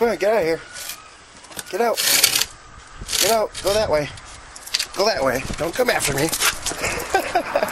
Come on, get out of here. Get out. Get out. Go that way. Go that way. Don't come after me.